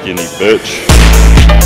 skinny bitch.